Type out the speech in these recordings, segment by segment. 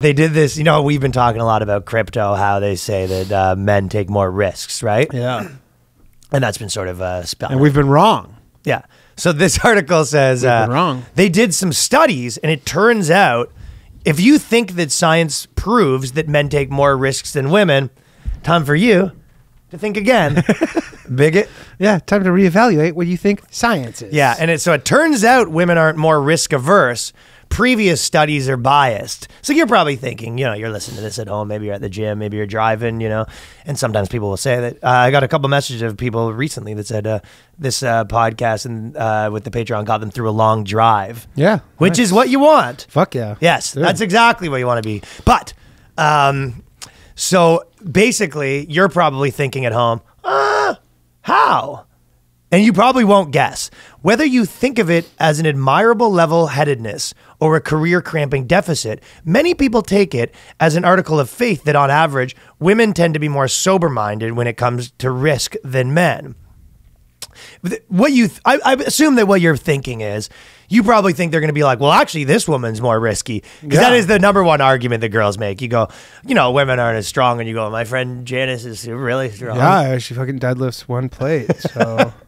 They did this, you know, we've been talking a lot about crypto, how they say that uh, men take more risks, right? Yeah. And that's been sort of uh, spelled. And we've been wrong. Yeah. So this article says We've uh, been wrong. they did some studies, and it turns out if you think that science proves that men take more risks than women, time for you to think again, bigot. Yeah. Time to reevaluate what you think science is. Yeah, and it, so it turns out women aren't more risk averse. Previous studies are biased. So you're probably thinking, you know, you're listening to this at home, maybe you're at the gym, maybe you're driving, you know, and sometimes people will say that. Uh, I got a couple messages of people recently that said uh, this uh, podcast and uh, with the Patreon got them through a long drive. Yeah. Which Nice. is what you want. Fuck yeah. Yes, Good. that's exactly what you want to be. But, um, so basically, you're probably thinking at home, ah, how? And you probably won't guess. Whether you think of it as an admirable level headedness or a career cramping deficit, many people take it as an article of faith that on average, women tend to be more sober minded when it comes to risk than men what you th- I, I assume that what you're thinking is you probably think they're going to be like well actually this woman's more risky because that Yeah. is the number one argument that girls make you go you know women aren't as strong and you go my friend janice is really strong Yeah. She fucking deadlifts one plate. So.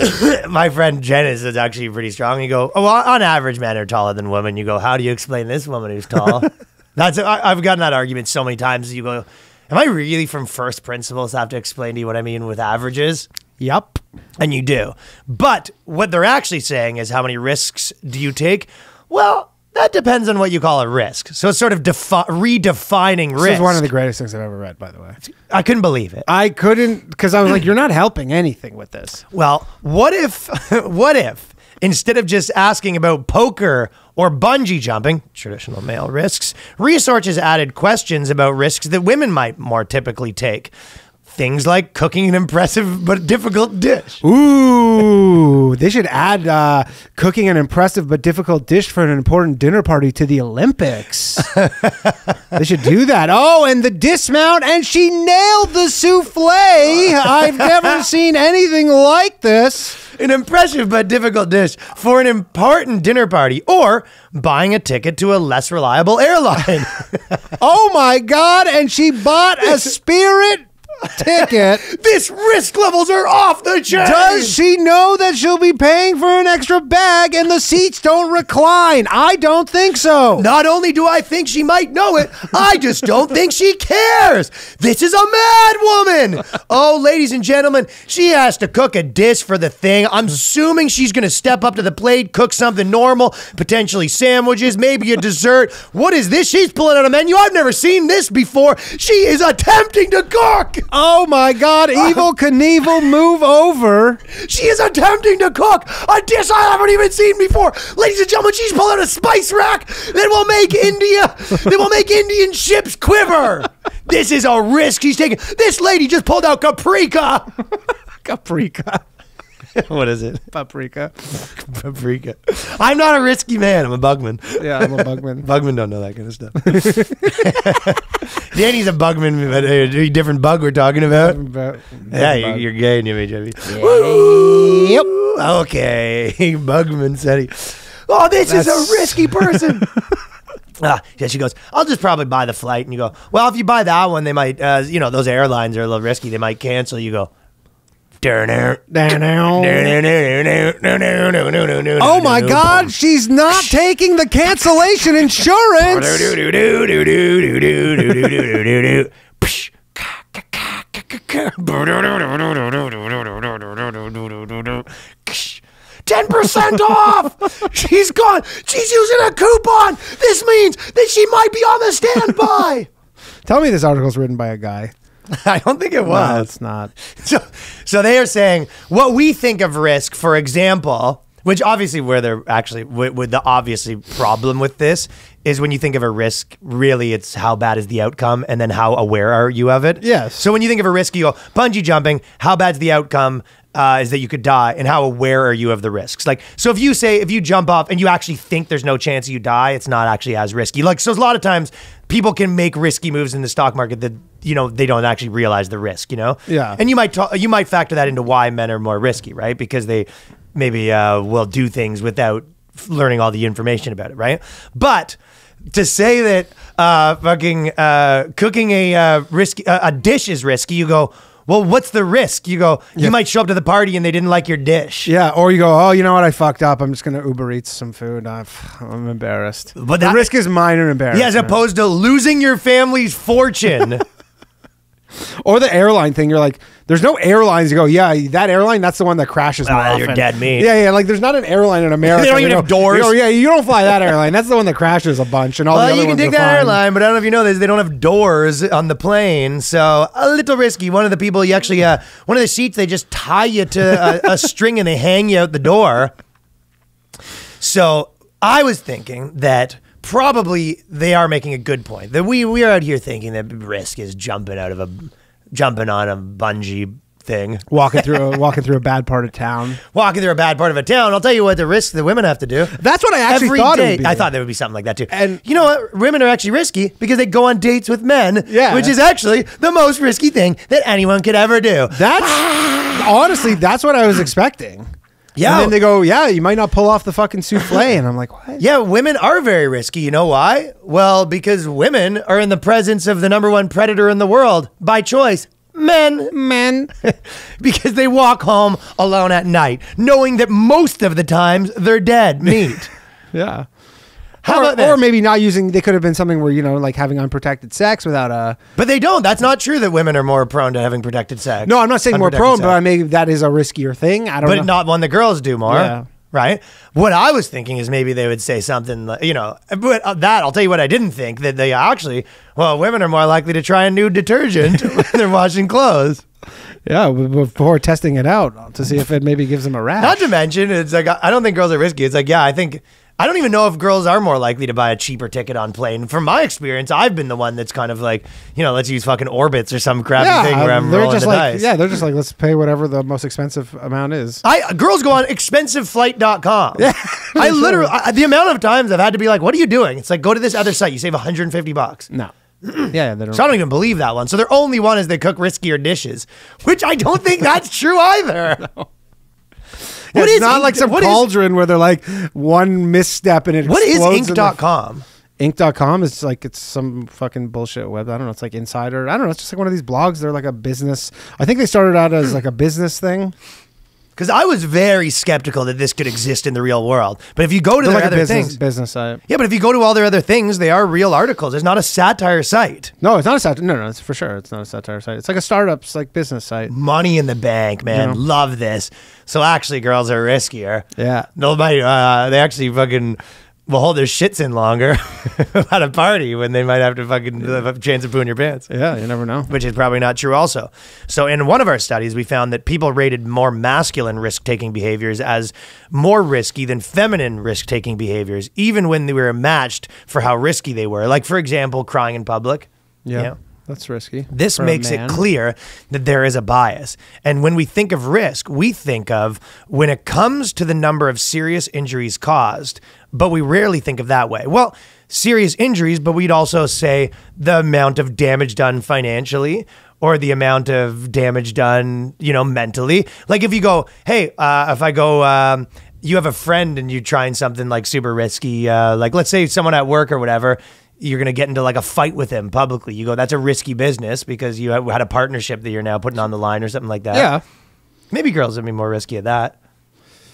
my friend janice is actually pretty strong you go oh well, on average men are taller than women you go how do you explain this woman who's tall that's I, i've gotten that argument so many times you go am i really from first principles to have to explain to you what i mean with averages yup. And you do. But what they're actually saying is how many risks do you take? Well, that depends on what you call a risk. So it's sort of defi- redefining risk. This is one of the greatest things I've ever read, by the way. I couldn't believe it. I couldn't because I was like, "You're not helping anything with this." Well, what if, what if instead of just asking about poker or bungee jumping, traditional male risks, researchers added questions about risks that women might more typically take? Things like cooking an impressive but difficult dish. Ooh, they should add uh, cooking an impressive but difficult dish for an important dinner party to the Olympics. they should do that. Oh, and the dismount, and she nailed the souffle. I've never seen anything like this. an impressive but difficult dish for an important dinner party or buying a ticket to a less reliable airline. Oh my God! And she bought a Spirit ticket. this risk levels are off the chain. Does she know that she'll be paying for an extra bag and the seats don't recline? I don't think so. Not only do I think she might know it, I just don't think she cares. This is a mad woman. Oh, ladies and gentlemen, she has to cook a dish for the thing. I'm assuming she's going to step up to the plate, cook something normal, potentially sandwiches, maybe a dessert. What is this? She's pulling out a menu. I've never seen this before. She is attempting to cook. Oh my God, Evel Knievel, move over. She is attempting to cook a dish I haven't even seen before. Ladies and gentlemen, she's pulling out a spice rack that will make India, that will make Indian ships quiver. This is a risk she's taking. This lady just pulled out paprika. Paprika. what is it? Paprika. Paprika. I'm not a risky man. I'm a bugman. Yeah, I'm a bugman. Bugmen don't know that kind of stuff. Danny's a bugman, but a different bug we're talking about. Yeah, you're, you're gay, and you Jimmy. Yep. Okay, Bugman said he. Oh, this is a risky person. Ah, yeah, she goes. I'll just probably buy the flight, and you go. Well, if you buy that one, they might. Uh, you know, those airlines are a little risky. They might cancel. You go. Oh my God, she's not taking the cancellation insurance. Ten percent off. She's gone. She's using a coupon. This means that she might be on the standby. Tell me this article's written by a guy. I don't think it was. No, it's not. So, so they are saying what we think of risk, for example, which obviously where they're actually with, with the obviously problem with this is when you think of a risk, really it's how bad is the outcome and then how aware are you of it. Yes. So when you think of a risk, you go bungee jumping. How bad's the outcome? Uh, is that you could die, and how aware are you of the risks? Like, so if you say if you jump off and you actually think there's no chance you die, it's not actually as risky. Like, so a lot of times people can make risky moves in the stock market that you know they don't actually realize the risk. You know. Yeah. And you might talk, you might factor that into why men are more risky, right? Because they maybe uh, will do things without learning all the information about it, right? But to say that uh, fucking uh, cooking a uh, risky uh, a dish is risky, you go. Well, what's the risk? You go. You might show up to the party and they didn't like your dish. Yeah, or you go, oh, you know what? I fucked up. I'm just gonna Uber Eats some food. I've, I'm embarrassed. But the that- risk is minor embarrassment. Yeah, as opposed to losing your family's fortune. or the airline thing. You're like, there's no airlines. You go, yeah, that airline. That's the one that crashes more Ah, you're dead meat. Yeah, yeah. Like, there's not an airline in America. They don't You even go- have doors. you go, yeah, you don't fly that airline. That's the one that crashes a bunch. And all the well, other you can ones take are that fine. airline, but I don't know if you know this. They don't have doors on the plane, so a little risky. One of the people, you actually, uh, one of the seats, they just tie you to a, a string and they hang you out the door. So I was thinking that probably they are making a good point. That we we are out here thinking that risk is jumping out of a jumping on a bungee thing. Walking through a, walking through a bad part of town. Walking through a bad part of a town, I'll tell you what the risk the women have to do. That's what I actually Every thought it would be. I thought there would be something like that too. And- you know what? Women are actually risky because they go on dates with men, Yeah. which is actually the most risky thing that anyone could ever do. That's honestly, that's what I was expecting. Yeah. And then they go, yeah, you might not pull off the fucking souffle, and I'm like, what? Yeah, women are very risky. You know why? Well, because women are in the presence of the number one predator in the world by choice. Men, Men. because they walk home alone at night, knowing that most of the times they're dead meat. yeah. How or, about this? or maybe not using. They could have been something where you know, like having unprotected sex without a. But they don't. That's not true that women are more prone to having protected sex. No, I'm not saying more prone, sex. but I maybe that is a riskier thing. I don't know. but know. not one the girls do more. Yeah. Right. What I was thinking is maybe they would say something, like, you know, but uh, that I'll tell you what I didn't think that they actually, well, women are more likely to try a new detergent when they're washing clothes. yeah, before testing it out to see if it maybe gives them a rash. Not to mention, it's like I don't think girls are risky. It's like, yeah, I think I don't even know if girls are more likely to buy a cheaper ticket on plane. From my experience, I've been the one that's kind of like, you know, let's use fucking Orbitz or some crappy yeah, thing where um, I'm they're rolling just the like dice. yeah, they're just like let's pay whatever the most expensive amount is. I girls go on expensiveflight.com. Yeah, I literally I, the amount of times I've had to be like, "What are you doing?" It's like go to this other site. You save 150 bucks. No, yeah, yeah, they don't. So I don't even believe that one. So their only one is they cook riskier dishes, which I don't think that's true either. What it's is not Inc- like some what is- cauldron where they're like one misstep and it What is explodes in the- Inc.com? Inc.com is like it's some fucking bullshit web. I don't know. It's like Insider. I don't know. It's just like one of these blogs. They're like a business. I think they started out as like a business thing. Because I was very skeptical that this could exist in the real world. But if you go to They're their like other business things, business site. yeah, but if you go to all their other things, they are real articles. It's not a satire site. No, it's not a satire. No, no, it's for sure. It's not a satire site. It's like a startups like business site. Money in the bank, man. Love this. So actually, girls are riskier. Yeah. They'll uh, they actually fucking will hold their shits in longer at a party when they might have to fucking have a chance of pooing your pants. Yeah, you never know. Which is probably not true, also. So, in one of our studies, we found that people rated more masculine risk taking behaviors as more risky than feminine risk taking behaviors, even when they were matched for how risky they were. Like, for example, crying in public. Yeah, Yeah. That's risky. This makes it clear that there is a bias. And when we think of risk, we think of when it comes to the number of serious injuries caused, but we rarely think of that way. Well, serious injuries, but we'd also say the amount of damage done financially or the amount of damage done, you know, mentally. Like if you go, hey, uh, if I go, um, you have a friend and you're trying something like super risky, uh, like let's say someone at work or whatever, you're going to get into like a fight with him publicly. You go, that's a risky business because you had a partnership that you're now putting on the line or something like that. Yeah, Maybe girls would be more risky at that.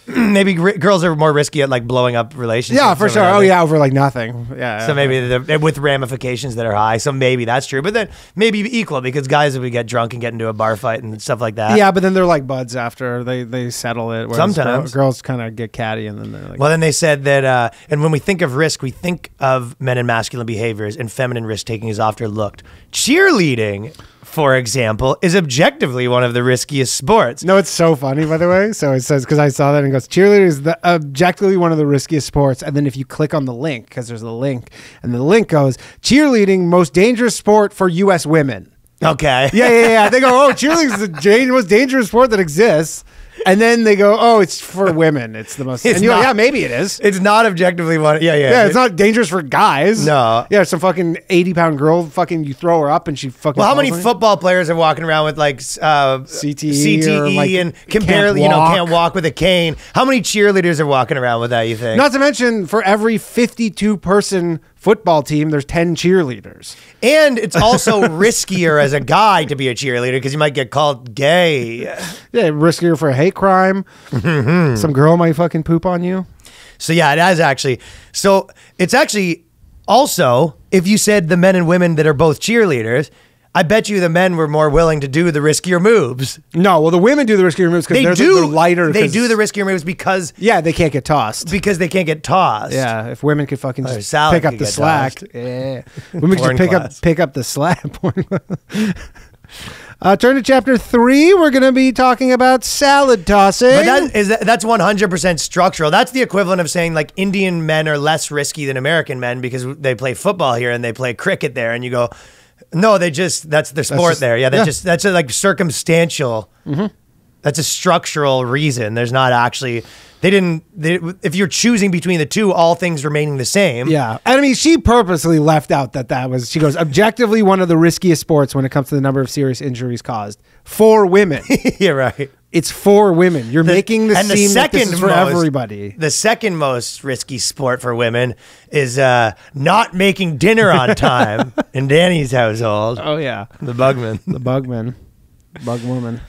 maybe girls are more risky at like blowing up relationships. yeah, for sure. Oh yeah, over like nothing. Yeah. So maybe the, with ramifications that are high. So maybe that's true. But then maybe equal because guys would get drunk and get into a bar fight and stuff like that. Yeah, but then they're like buds after they they settle it. Sometimes. girl- girls kind of get catty and then they're like, Well, then they said that, uh, and when we think of risk, we think of men and masculine behaviors, and feminine risk taking is often looked. Cheerleading, for example, is objectively one of the riskiest sports. No, it's so funny, by the way. So it says because I saw that and it goes cheerleader is the objectively one of the riskiest sports. And then if you click on the link, because there's a link, and the link goes cheerleading most dangerous sport for U.S. women. Okay. Yeah, yeah, yeah. They go, oh, cheerleading is the most dangerous sport that exists. And then they go, oh, it's for women. It's the most. It's and you go, yeah, maybe it is. It's not objectively one. Yeah, yeah. Yeah, it's not dangerous for guys. No. Yeah, some fucking 80 pound girl, fucking, you throw her up and she fucking. Well, how many football players are walking around with like uh, CTE or, CTE like, and can barely, you know, can't walk with a cane? How many cheerleaders are walking around with that? You think? Not to mention, for every 52 person football team, there's 10 cheerleaders. And it's also riskier as a guy to be a cheerleader because you might get called gay. Yeah, riskier for a hate crime. Mm-hmm. Some girl might fucking poop on you. So yeah, it has actually. So it's actually also if you said the men and women that are both cheerleaders, I bet you the men were more willing to do the riskier moves. No, well, the women do the riskier moves because They they're, do they're lighter. They do the riskier moves because Yeah, they can't get tossed. because they can't get tossed. Yeah, if women could fucking just salad pick up the slack. tossed. Yeah. Women could just pick class. up pick up the slack. Uh, turn to chapter three. We're going to be talking about salad tossing. But that is that's one hundred percent structural. That's the equivalent of saying like Indian men are less risky than American men because they play football here and they play cricket there, and you go, no, they just that's their sport just- there. Yeah, that's yeah. just that's a, like circumstantial. Mm-hmm. That's a structural reason. There's not actually they didn't. They, if you're choosing between the two, all things remaining the same. yeah, and I mean, she purposely left out that that was. She goes objectively one of the riskiest sports when it comes to the number of serious injuries caused for women. yeah, right. It's for women. You're making the and the seem this second is for most- everybody. The second most risky sport for women is uh, not making dinner on time in Danny's household. Oh yeah, The Bugman. the bugman, bug woman.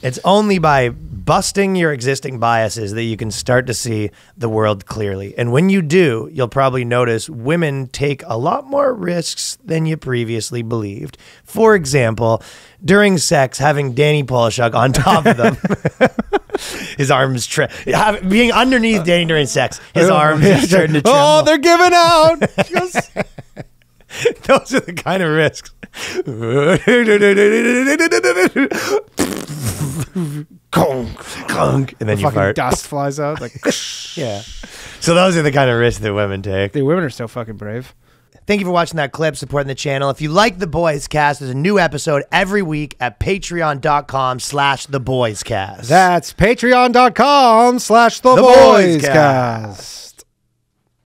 It's only by busting your existing biases that you can start to see the world clearly. And when you do, you'll probably notice women take a lot more risks than you previously believed. For example, during sex, having Danny Polishchuk on top of them. His arms, tre- being underneath Danny during sex, his oh. arms are starting to oh, tremble. Oh, they're giving out. Goes, Those are the kind of risks. And then you fucking fart. dust flies out. Like, Yeah. So those are the kind of risks that women take. the women are so fucking brave. Thank you for watching that clip, supporting the channel. If you like the Boyscast, there's a new episode every week at patreon.com slash the Boyscast. That's patreon.com slash the The Boys cast.